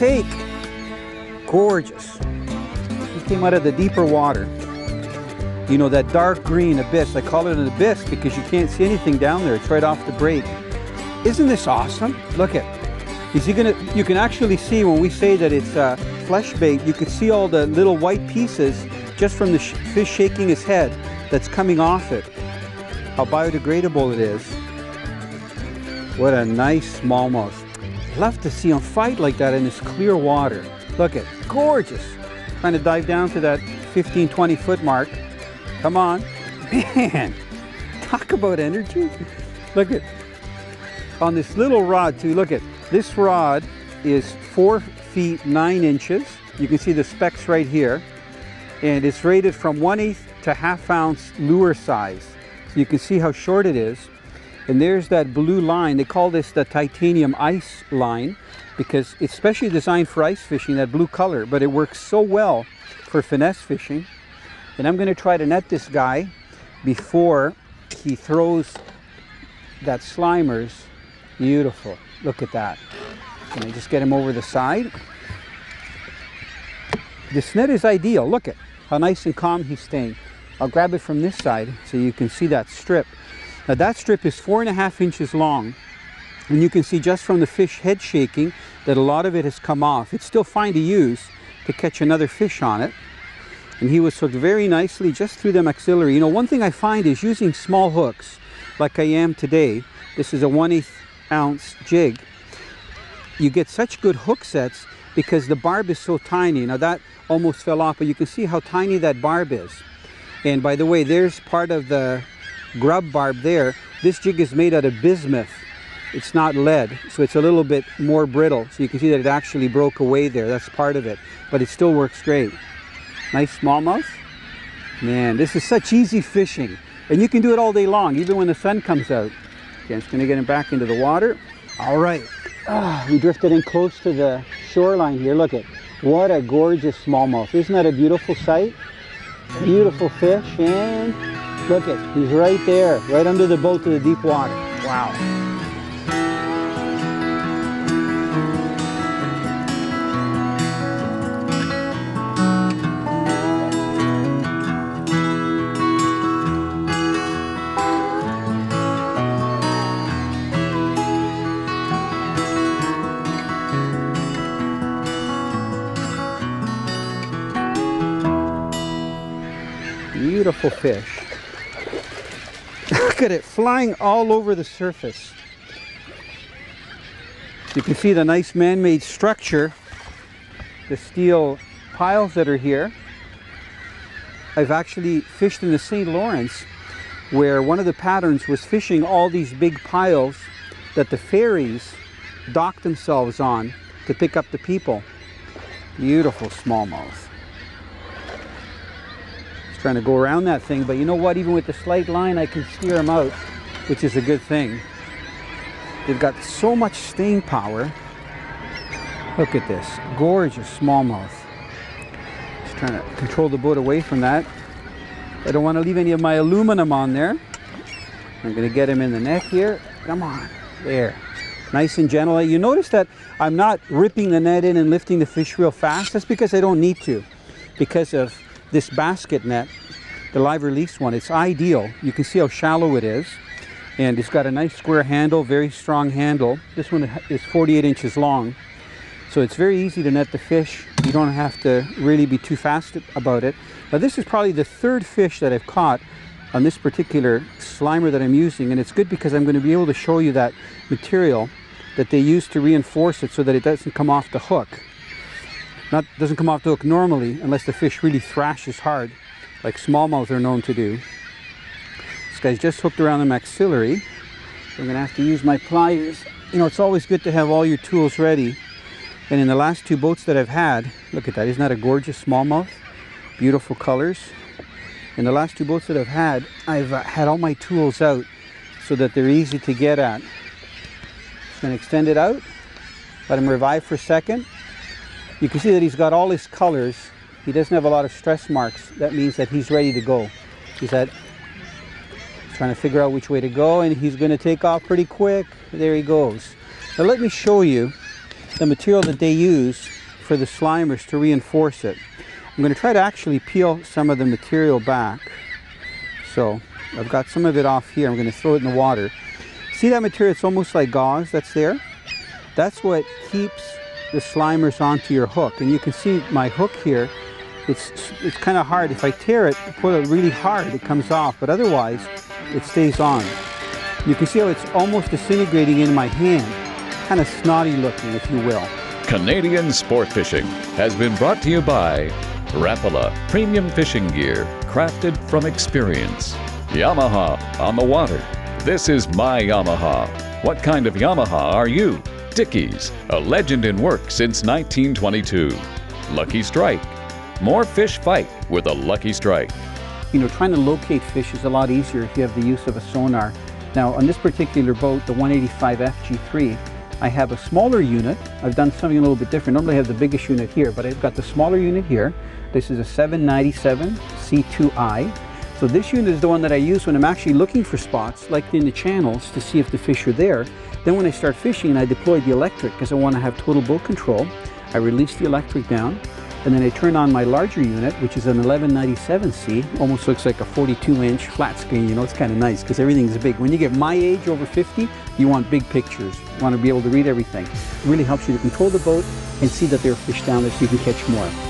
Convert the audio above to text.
take. Gorgeous. He came out of the deeper water. You know, that dark green abyss. I call it an abyss because you can't see anything down there. It's right off the break. Isn't this awesome? Look at. Is he gonna? You can actually see when we say that it's uh, flesh bait. You can see all the little white pieces just from the sh fish shaking his head that's coming off it. How biodegradable it is. What a nice smallmouth. Love to see him fight like that in this clear water. Look at, gorgeous. Trying to dive down to that 15, 20 foot mark. Come on. Man, talk about energy. Look at, on this little rod too, look at, this rod is four feet, nine inches. You can see the specs right here. And it's rated from one eighth to half ounce lure size. So you can see how short it is. And there's that blue line. They call this the titanium ice line because it's specially designed for ice fishing, that blue color, but it works so well for finesse fishing. And I'm gonna try to net this guy before he throws that Slimers. Beautiful, look at that. Can I just get him over the side? This net is ideal, look at how nice and calm he's staying. I'll grab it from this side so you can see that strip. Now that strip is four and a half inches long and you can see just from the fish head shaking that a lot of it has come off. It's still fine to use to catch another fish on it. And he was hooked very nicely just through the maxillary. You know, one thing I find is using small hooks like I am today. This is a 1 8 ounce jig. You get such good hook sets because the barb is so tiny. Now that almost fell off, but you can see how tiny that barb is. And by the way, there's part of the grub barb there. This jig is made out of bismuth. It's not lead, so it's a little bit more brittle. So you can see that it actually broke away there. That's part of it, but it still works great. Nice smallmouth. Man, this is such easy fishing. And you can do it all day long, even when the sun comes out. Okay, I'm just gonna get him back into the water. All right, ah, we drifted in close to the shoreline here. Look at, what a gorgeous smallmouth. Isn't that a beautiful sight? Beautiful fish, and look at, he's right there, right under the boat to the deep water. Wow. Beautiful fish. Look at it flying all over the surface. You can see the nice man-made structure, the steel piles that are here. I've actually fished in the St. Lawrence where one of the patterns was fishing all these big piles that the ferries dock themselves on to pick up the people. Beautiful smallmouth trying to go around that thing. But you know what? Even with the slight line, I can steer them out, which is a good thing. They've got so much staying power. Look at this. Gorgeous smallmouth. Just trying to control the boat away from that. I don't want to leave any of my aluminum on there. I'm going to get him in the neck here. Come on. There. Nice and gentle. You notice that I'm not ripping the net in and lifting the fish real fast. That's because I don't need to. Because of this basket net, the live release one, it's ideal. You can see how shallow it is. And it's got a nice square handle, very strong handle. This one is 48 inches long. So it's very easy to net the fish. You don't have to really be too fast about it. Now this is probably the third fish that I've caught on this particular slimer that I'm using. And it's good because I'm going to be able to show you that material that they use to reinforce it so that it doesn't come off the hook. Not doesn't come off the hook normally unless the fish really thrashes hard, like smallmouth are known to do. This guy's just hooked around the maxillary. I'm gonna have to use my pliers. You know, it's always good to have all your tools ready. And in the last two boats that I've had, look at that, isn't that a gorgeous smallmouth? Beautiful colors. In the last two boats that I've had, I've uh, had all my tools out so that they're easy to get at. Just gonna extend it out, let him revive for a second, you can see that he's got all his colors. He doesn't have a lot of stress marks. That means that he's ready to go. He's at trying to figure out which way to go and he's going to take off pretty quick. There he goes. Now let me show you the material that they use for the slimers to reinforce it. I'm going to try to actually peel some of the material back. So I've got some of it off here. I'm going to throw it in the water. See that material? It's almost like gauze that's there. That's what keeps the slimers onto your hook. And you can see my hook here. It's, it's kind of hard. If I tear it, pull it really hard, it comes off. But otherwise, it stays on. You can see how it's almost disintegrating in my hand. Kind of snotty looking, if you will. Canadian Sport Fishing has been brought to you by Rapala Premium Fishing Gear, crafted from experience. Yamaha on the water. This is my Yamaha. What kind of Yamaha are you? Dickies, a legend in work since 1922. Lucky Strike. More fish fight with a Lucky Strike. You know, trying to locate fish is a lot easier if you have the use of a sonar. Now, on this particular boat, the 185 FG3, I have a smaller unit. I've done something a little bit different. Normally I have the biggest unit here, but I've got the smaller unit here. This is a 797 C2i. So this unit is the one that I use when I'm actually looking for spots, like in the channels, to see if the fish are there. Then when I start fishing, I deploy the electric because I want to have total boat control. I release the electric down, and then I turn on my larger unit, which is an 1197C. Almost looks like a 42 inch flat screen, you know, it's kind of nice because everything's big. When you get my age over 50, you want big pictures. You want to be able to read everything. It really helps you to control the boat and see that there are fish down there so you can catch more.